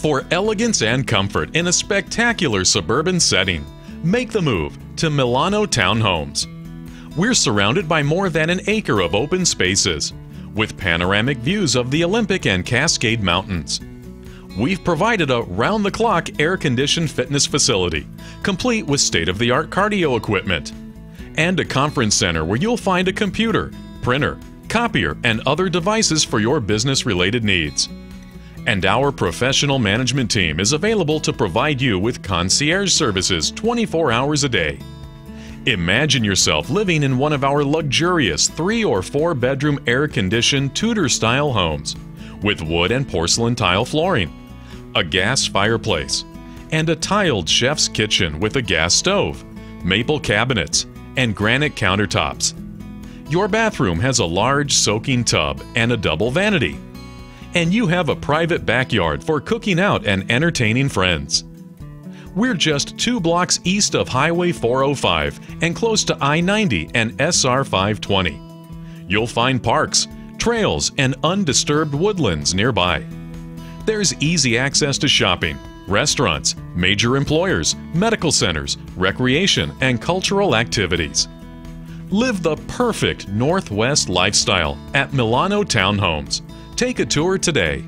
For elegance and comfort in a spectacular suburban setting, make the move to Milano Townhomes. We're surrounded by more than an acre of open spaces, with panoramic views of the Olympic and Cascade Mountains. We've provided a round the clock air conditioned fitness facility, complete with state of the art cardio equipment, and a conference center where you'll find a computer, printer, copier, and other devices for your business related needs. And our professional management team is available to provide you with concierge services 24 hours a day. Imagine yourself living in one of our luxurious three or four bedroom air conditioned Tudor style homes with wood and porcelain tile flooring, a gas fireplace, and a tiled chef's kitchen with a gas stove, maple cabinets, and granite countertops. Your bathroom has a large soaking tub and a double vanity. And you have a private backyard for cooking out and entertaining friends. We're just two blocks east of Highway 405 and close to I 90 and SR 520. You'll find parks, trails, and undisturbed woodlands nearby. There's easy access to shopping, restaurants, major employers, medical centers, recreation, and cultural activities. Live the perfect Northwest lifestyle at Milano Townhomes. Take a tour today.